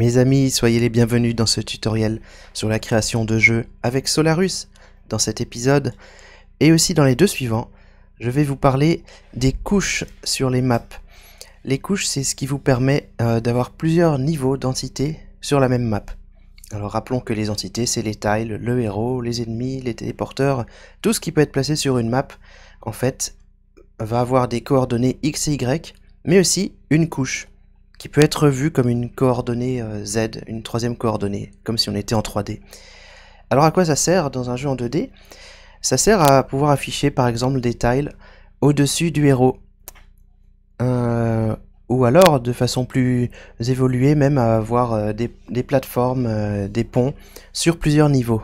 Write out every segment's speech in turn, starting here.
Mes amis, soyez les bienvenus dans ce tutoriel sur la création de jeux avec Solarus. Dans cet épisode, et aussi dans les deux suivants, je vais vous parler des couches sur les maps. Les couches, c'est ce qui vous permet euh, d'avoir plusieurs niveaux d'entités sur la même map. Alors rappelons que les entités, c'est les tiles, le héros, les ennemis, les téléporteurs, tout ce qui peut être placé sur une map, en fait, va avoir des coordonnées X et Y, mais aussi une couche qui peut être vue comme une coordonnée euh, Z, une troisième coordonnée, comme si on était en 3D. Alors à quoi ça sert dans un jeu en 2D Ça sert à pouvoir afficher par exemple des tiles au-dessus du héros. Euh, ou alors de façon plus évoluée même à avoir euh, des, plateformes, des ponts sur plusieurs niveaux.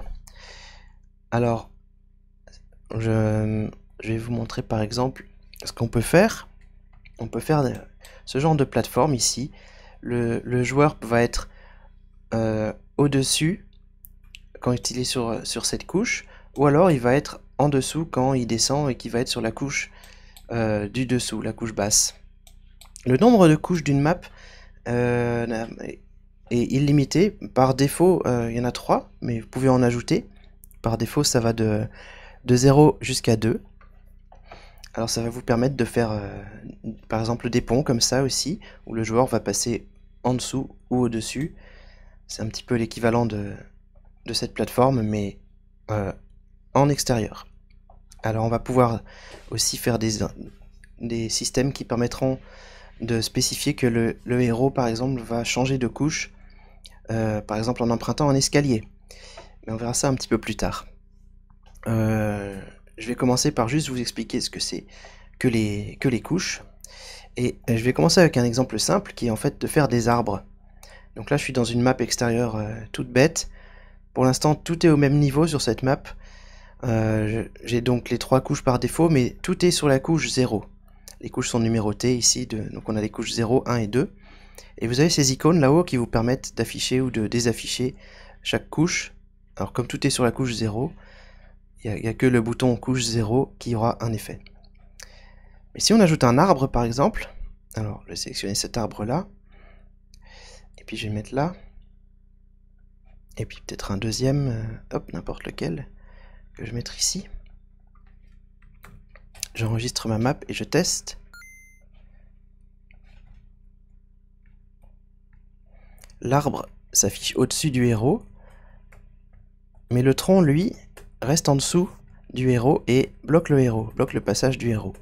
Alors je, je vais vous montrer par exemple ce qu'on peut faire. On peut faire ce genre de plateforme ici, le, joueur va être euh, au-dessus quand il est sur, sur cette couche, ou alors il va être en dessous quand il descend et qu'il va être sur la couche euh, du dessous, la couche basse. Le nombre de couches d'une map euh, est illimité. Par défaut, il y en a 3, mais vous pouvez en ajouter. Par défaut, ça va de, de 0 jusqu'à 2. Alors ça va vous permettre de faire euh, par exemple des ponts comme ça aussi, où le joueur va passer en dessous ou au-dessus. C'est un petit peu l'équivalent de, cette plateforme, mais euh, en extérieur. Alors on va pouvoir aussi faire des, des systèmes qui permettront de spécifier que le, héros par exemple va changer de couche, euh, par exemple en empruntant un escalier. Mais on verra ça un petit peu plus tard. Euh, je vais commencer par juste vous expliquer ce que c'est que les, couches. Et je vais commencer avec un exemple simple qui est en fait de faire des arbres. Donc là je suis dans une map extérieure euh, toute bête. Pour l'instant tout est au même niveau sur cette map. Euh, j'ai donc les trois couches par défaut mais tout est sur la couche 0. Les couches sont numérotées ici, donc on a les couches 0, 1 et 2. Et vous avez ces icônes là-haut qui vous permettent d'afficher ou de désafficher chaque couche. Alors comme tout est sur la couche 0, il n'y a, que le bouton couche 0 qui aura un effet. Mais si on ajoute un arbre par exemple, alors je vais sélectionner cet arbre là, et puis je vais mettre là, et puis peut-être un deuxième, euh, hop, n'importe lequel, que je vais mettre ici. J'enregistre ma map et je teste. L'arbre s'affiche au-dessus du héros, mais le tronc, lui, reste en dessous du héros et bloque le héros, bloque le passage du héros.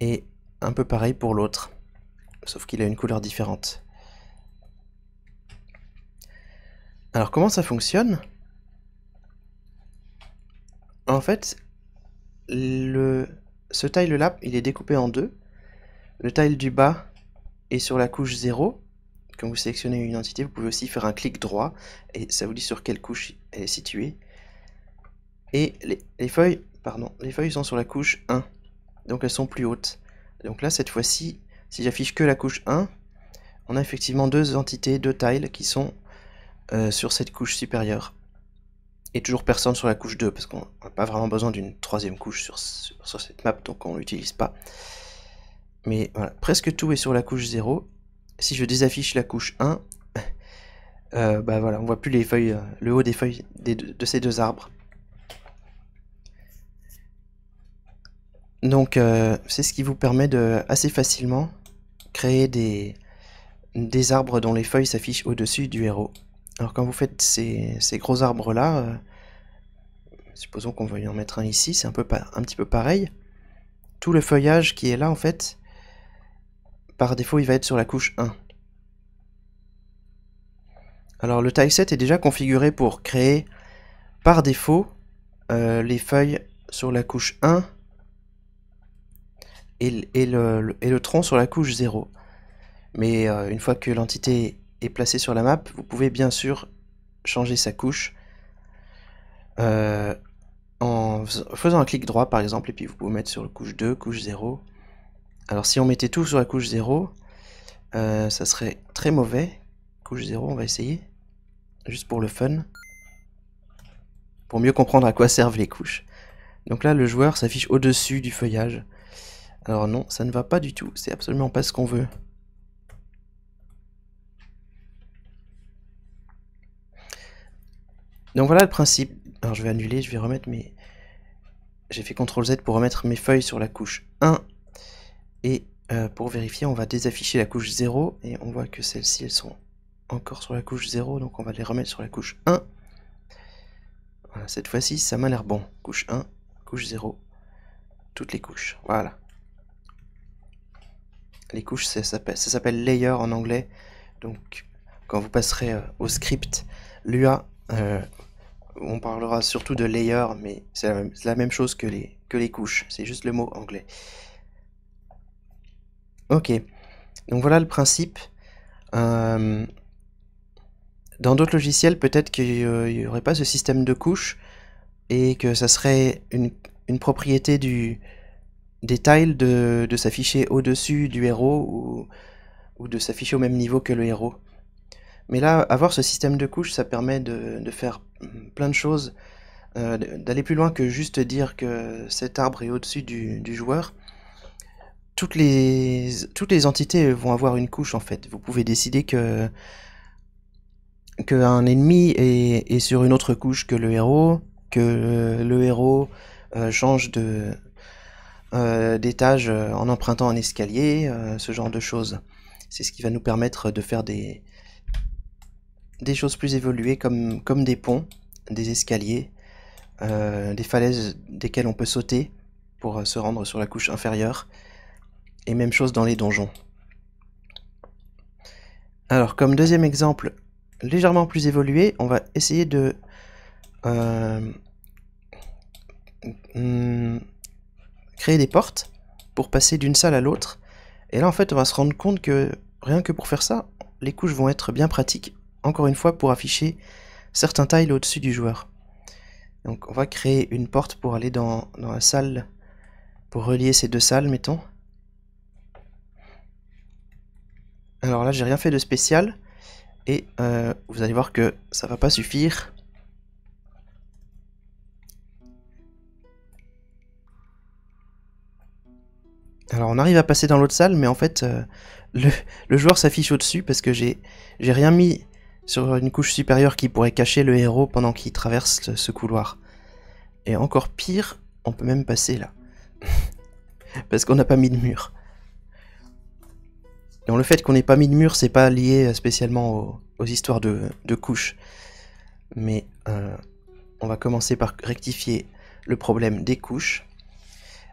Et un peu pareil pour l'autre, sauf qu'il a une couleur différente. Alors comment ça fonctionne? En fait, le, ce tile-là, il est découpé en deux. Le tile du bas est sur la couche 0 quand vous sélectionnez une entité, vous pouvez aussi faire un clic droit et ça vous dit sur quelle couche elle est située. Et les, feuilles, pardon, les feuilles sont sur la couche 1, donc elles sont plus hautes. Donc là, cette fois-ci, si j'affiche que la couche 1, on a effectivement deux entités, deux tiles qui sont euh, sur cette couche supérieure. Et toujours personne sur la couche 2, parce qu'on n'a pas vraiment besoin d'une troisième couche sur, sur, cette map, donc on l'utilise pas. Mais voilà, presque tout est sur la couche 0, si je désaffiche la couche 1, euh, bah voilà, on voit plus les feuilles, euh, le haut des feuilles de ces deux arbres. Donc euh, c'est ce qui vous permet de assez facilement créer des, arbres dont les feuilles s'affichent au-dessus du héros. Alors quand vous faites ces, gros arbres là, supposons qu'on veuille en mettre un ici, c'est un, un petit peu pareil. Tout le feuillage qui est là en fait, par défaut, il va être sur la couche 1. Alors le tileset est déjà configuré pour créer par défaut euh, les feuilles sur la couche 1 et, le, tronc sur la couche 0. Mais euh, une fois que l'entité est placée sur la map, vous pouvez bien sûr changer sa couche euh, en faisant un clic droit par exemple, et puis vous pouvez mettre sur la couche 2, couche 0, alors si on mettait tout sur la couche 0, euh, ça serait très mauvais. Couche 0, on va essayer. Juste pour le fun. Pour mieux comprendre à quoi servent les couches. Donc là, le joueur s'affiche au-dessus du feuillage. Alors non, ça ne va pas du tout. C'est absolument pas ce qu'on veut. Donc voilà le principe. Alors je vais annuler, je vais remettre mes... J'ai fait CTRL Z pour remettre mes feuilles sur la couche 1 et euh, pour vérifier, on va désafficher la couche 0. Et on voit que celles-ci, elles sont encore sur la couche 0. Donc on va les remettre sur la couche 1. Voilà, cette fois-ci, ça m'a l'air bon. Couche 1, couche 0. Toutes les couches. Voilà. Les couches, ça s'appelle layer en anglais. Donc quand vous passerez euh, au script Lua, euh, on parlera surtout de layer, mais c'est la, même chose que les, que les couches. C'est juste le mot anglais. Ok, donc voilà le principe. Euh, dans d'autres logiciels, peut-être qu'il n'y aurait pas ce système de couches et que ça serait une, propriété du, des tiles de, s'afficher au-dessus du héros ou, ou de s'afficher au même niveau que le héros. Mais là, avoir ce système de couches, ça permet de, faire plein de choses, euh, d'aller plus loin que juste dire que cet arbre est au-dessus du, joueur. Toutes les, entités vont avoir une couche en fait. Vous pouvez décider que qu'un ennemi est, sur une autre couche que le héros, que le héros euh, change euh, d'étage en empruntant un escalier, ce genre de choses. C'est ce qui va nous permettre de faire des, choses plus évoluées comme, des ponts, des escaliers, euh, des falaises desquelles on peut sauter pour euh, se rendre sur la couche inférieure, et même chose dans les donjons. Alors comme deuxième exemple légèrement plus évolué, on va essayer de euh, hmm, créer des portes pour passer d'une salle à l'autre. Et là en fait on va se rendre compte que rien que pour faire ça, les couches vont être bien pratiques encore une fois pour afficher certains tiles au-dessus du joueur. Donc on va créer une porte pour aller dans, la salle, pour relier ces deux salles, mettons. Alors là, j'ai rien fait de spécial, et euh, vous allez voir que ça va pas suffire. Alors on arrive à passer dans l'autre salle, mais en fait, euh, le, le, joueur s'affiche au-dessus parce que j'ai rien mis sur une couche supérieure qui pourrait cacher le héros pendant qu'il traverse ce couloir. Et encore pire, on peut même passer là. Parce qu'on n'a pas mis de mur. Le fait qu'on n'ait pas mis de mur, c'est pas lié spécialement aux, histoires de, couches. Mais euh, on va commencer par rectifier le problème des couches.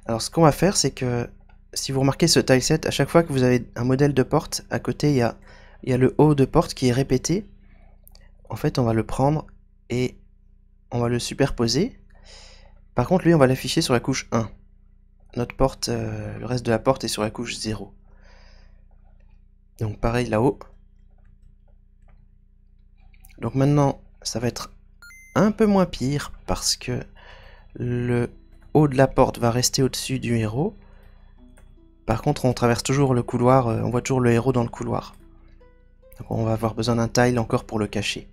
Alors ce qu'on va faire, c'est que si vous remarquez ce tileset, à chaque fois que vous avez un modèle de porte, à côté il y a, il y a le haut de porte qui est répété en fait, on va le prendre et on va le superposer. Par contre, lui, on va l'afficher sur la couche 1. Notre porte, euh, le reste de la porte est sur la couche 0. Donc pareil là-haut. Donc maintenant, ça va être un peu moins pire parce que le haut de la porte va rester au-dessus du héros. Par contre, on traverse toujours le couloir, euh, on voit toujours le héros dans le couloir. Donc on va avoir besoin d'un tile encore pour le cacher.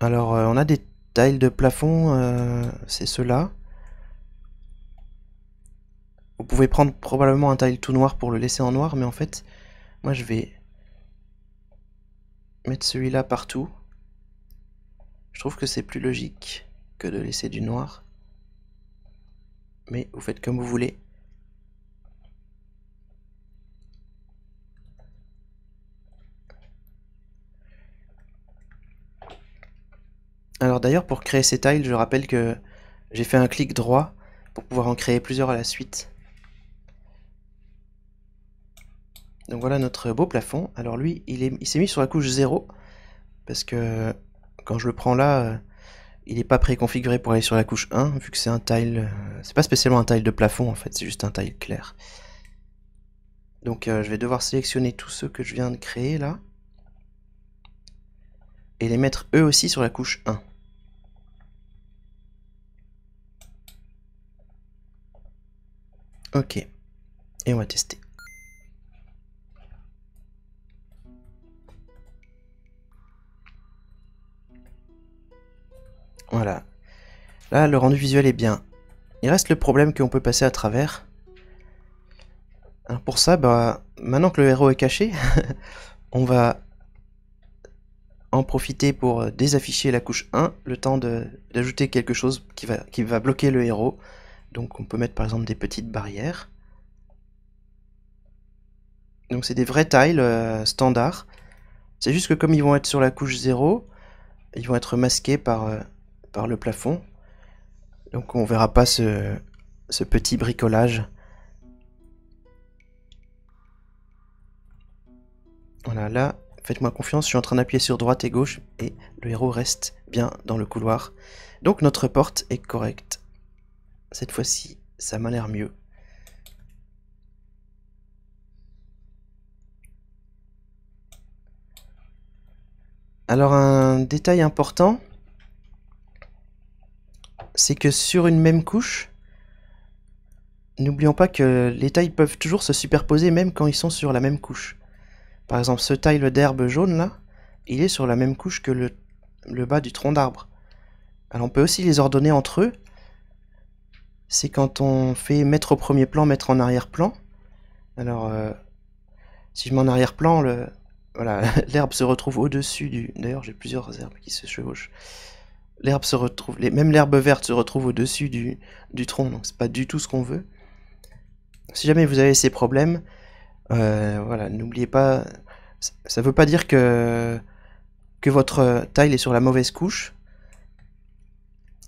Alors, euh, on a des tiles de plafond, euh, c'est ceux-là. Vous pouvez prendre probablement un tile tout noir pour le laisser en noir, mais en fait, moi je vais mettre celui-là partout. Je trouve que c'est plus logique que de laisser du noir. Mais vous faites comme vous voulez. Alors d'ailleurs, pour créer ces tiles, je rappelle que j'ai fait un clic droit pour pouvoir en créer plusieurs à la suite. Donc voilà notre beau plafond. Alors lui, il s'est mis sur la couche 0, parce que quand je le prends là, euh, il n'est pas préconfiguré pour aller sur la couche 1, vu que c'est un tile... Euh, c'est pas spécialement un tile de plafond en fait, c'est juste un tile clair. Donc euh, je vais devoir sélectionner tous ceux que je viens de créer là, et les mettre eux aussi sur la couche 1. Ok. Et on va tester. Voilà. Là, le rendu visuel est bien. Il reste le problème qu'on peut passer à travers. pour ça, bah, maintenant que le héros est caché, on va en profiter pour euh, désafficher la couche 1, le temps d'ajouter quelque chose qui va, qui va bloquer le héros. Donc on peut mettre par exemple des petites barrières. Donc c'est des vrais tiles euh, standards. C'est juste que comme ils vont être sur la couche 0, ils vont être masqués par, euh, par le plafond. Donc on verra pas ce, ce petit bricolage. Voilà, là, faites-moi confiance, je suis en train d'appuyer sur droite et gauche et le héros reste bien dans le couloir. Donc notre porte est correcte. Cette fois-ci, ça m'a l'air mieux. Alors un détail important, c'est que sur une même couche, n'oublions pas que les tailles peuvent toujours se superposer même quand ils sont sur la même couche. Par exemple, ce tile d'herbe jaune là, il est sur la même couche que le, bas du tronc d'arbre. Alors on peut aussi les ordonner entre eux. C'est quand on fait mettre au premier plan, mettre en arrière-plan. Alors, euh, si je mets en arrière-plan, l'herbe se retrouve au-dessus du... D'ailleurs, j'ai plusieurs herbes qui se chevauchent. L'herbe se retrouve... Les... Même l'herbe verte se retrouve au-dessus du, du tronc, donc c'est pas du tout ce qu'on veut. Si jamais vous avez ces problèmes, euh, voilà, n'oubliez pas, ça veut pas dire que, que votre tile est sur la mauvaise couche.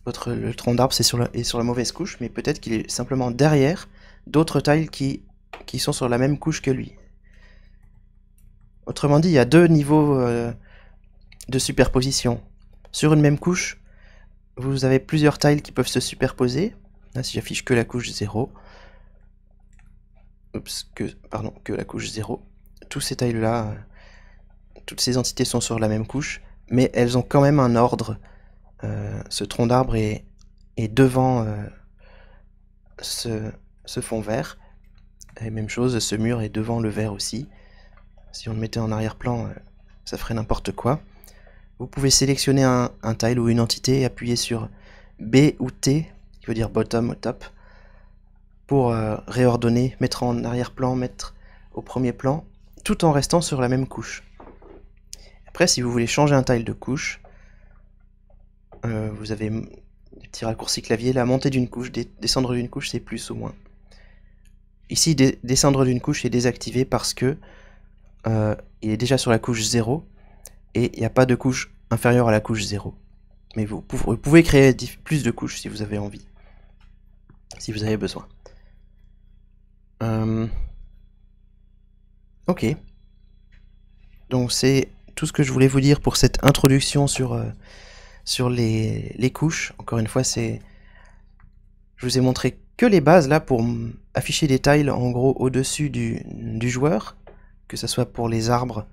Votre, le tronc d'arbre est sur la mauvaise couche, mais peut-être qu'il est simplement derrière d'autres tiles qui, qui sont sur la même couche que lui. Autrement dit, il y a deux niveaux euh, de superposition. Sur une même couche, vous avez plusieurs tiles qui peuvent se superposer. Là, si j'affiche que la couche 0, que, pardon, que la couche 0. Tous ces tiles-là, euh, toutes ces entités sont sur la même couche, mais elles ont quand même un ordre. Euh, ce tronc d'arbre est, est, devant euh, ce, ce, fond vert. Et même chose, ce mur est devant le vert aussi. Si on le mettait en arrière-plan, ça ferait n'importe quoi. Vous pouvez sélectionner un, tile ou une entité et appuyer sur B ou T, qui veut dire bottom ou top, pour euh, réordonner, mettre en arrière-plan, mettre au premier plan, tout en restant sur la même couche. Après, si vous voulez changer un tile de couche, euh, vous avez des petits raccourcis clavier, la montée d'une couche, descendre d'une couche, c'est plus ou moins. Ici, descendre d'une couche est désactivé parce que euh, il est déjà sur la couche 0 et il n'y a pas de couche inférieure à la couche 0. Mais vous pouvez créer plus de couches si vous avez envie, si vous avez besoin. Euh, ok. Donc c'est tout ce que je voulais vous dire pour cette introduction sur, euh, sur les, les, couches. Encore une fois, c'est... Je vous ai montré que les bases là pour afficher des tiles en gros au-dessus du, du, joueur, que ce soit pour les arbres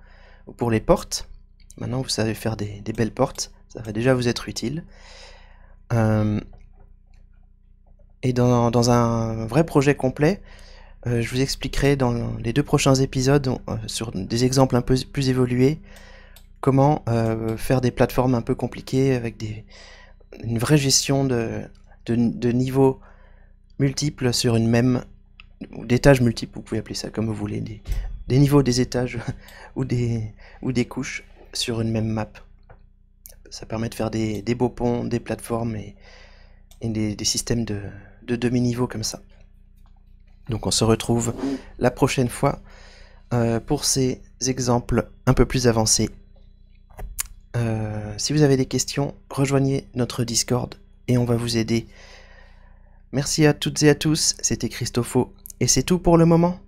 ou pour les portes. Maintenant vous savez faire des, belles portes, ça va déjà vous être utile. Euh, et dans, un vrai projet complet, euh, je vous expliquerai dans les deux prochains épisodes, euh, sur des exemples un peu plus évolués, comment faire des plateformes un peu compliquées avec une vraie gestion de, niveaux multiples sur une même, ou d'étages multiples, vous pouvez appeler ça comme vous voulez, des, niveaux, des étages ou des couches sur une même map. Ça permet de faire des, beaux ponts, des plateformes et, des, systèmes de, de demi-niveaux comme ça. Donc on se retrouve la prochaine fois euh, pour ces exemples un peu plus avancés. Euh, si vous avez des questions, rejoignez notre Discord et on va vous aider. Merci à toutes et à tous, c'était Christopho et c'est tout pour le moment.